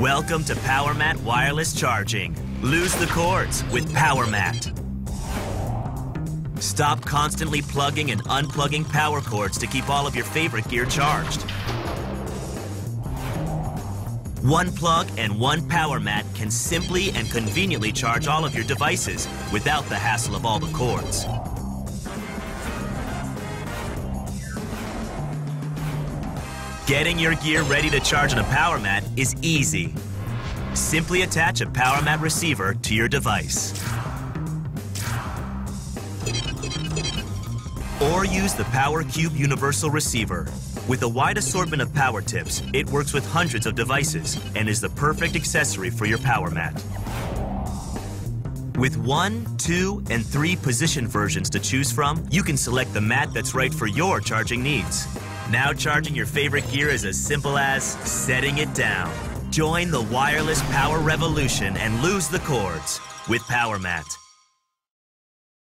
Welcome to PowerMat Wireless Charging. Lose the cords with PowerMat. Stop constantly plugging and unplugging power cords to keep all of your favorite gear charged. One plug and one power mat can simply and conveniently charge all of your devices without the hassle of all the cords. Getting your gear ready to charge on a power mat is easy. Simply attach a power mat receiver to your device. Or use the Power Cube Universal Receiver. With a wide assortment of power tips, it works with hundreds of devices and is the perfect accessory for your power mat. With one, two, and three position versions to choose from, you can select the mat that's right for your charging needs. Now charging your favorite gear is as simple as setting it down. Join the wireless power revolution and lose the cords with PowerMat.